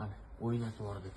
Hani oynatıvardı.